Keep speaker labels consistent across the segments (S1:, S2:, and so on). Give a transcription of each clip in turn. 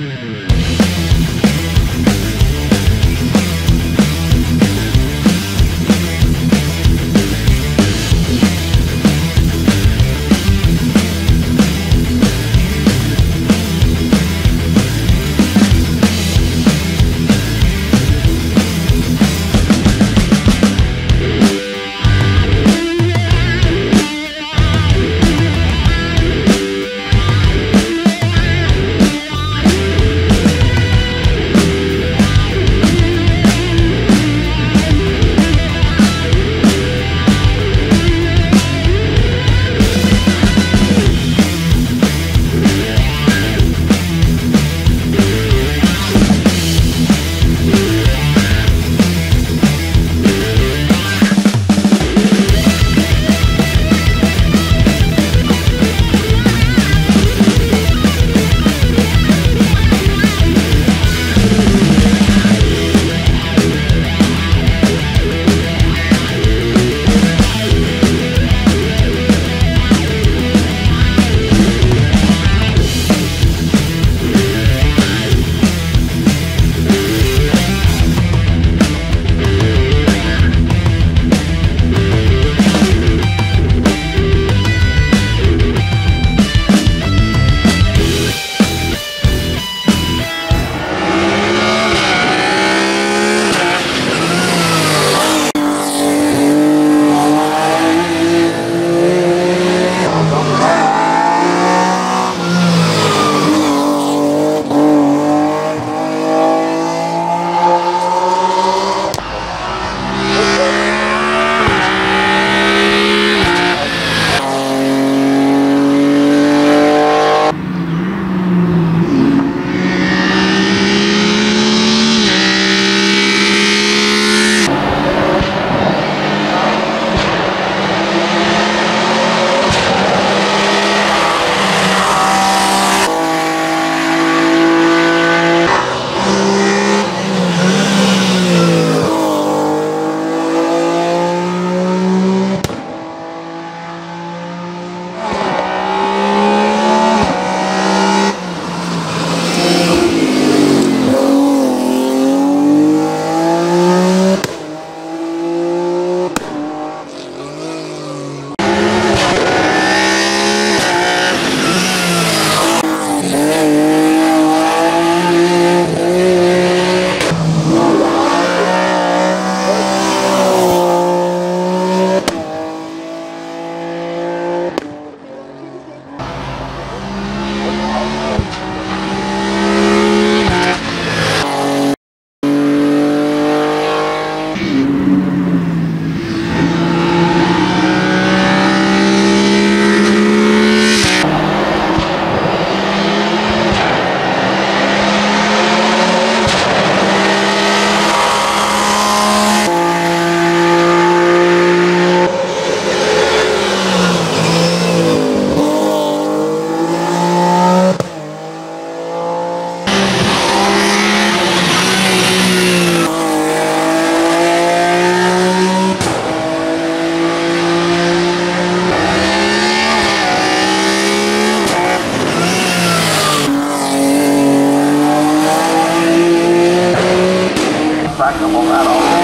S1: Thank you. tractable at all.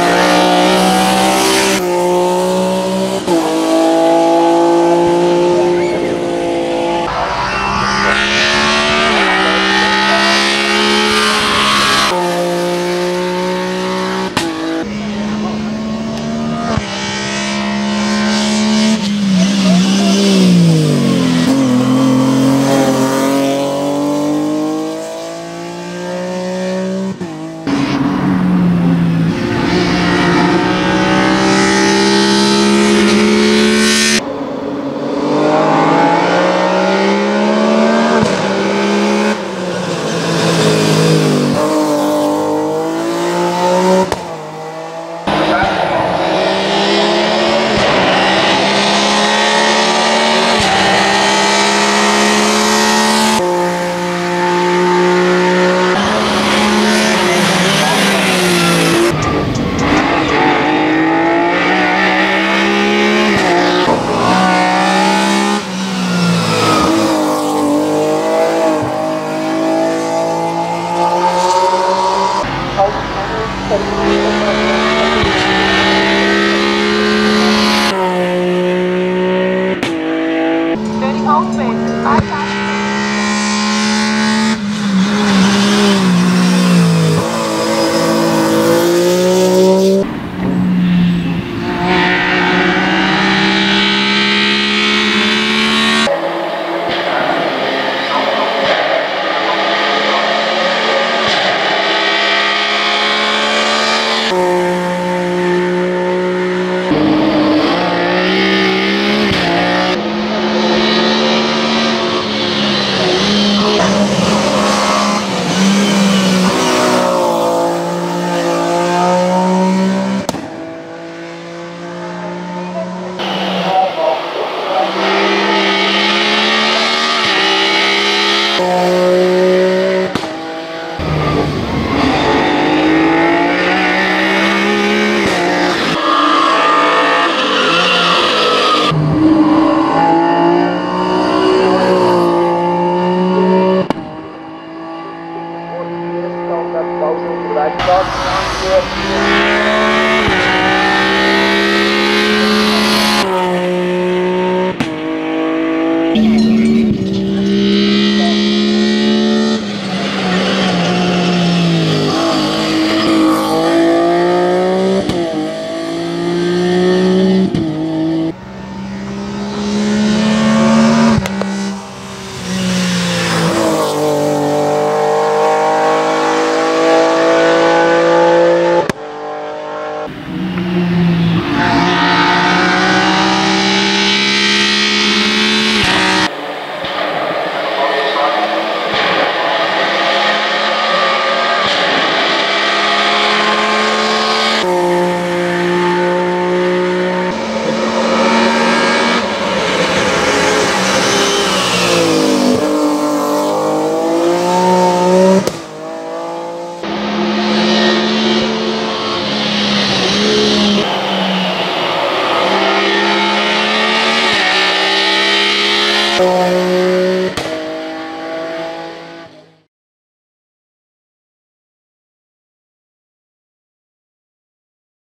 S2: Thank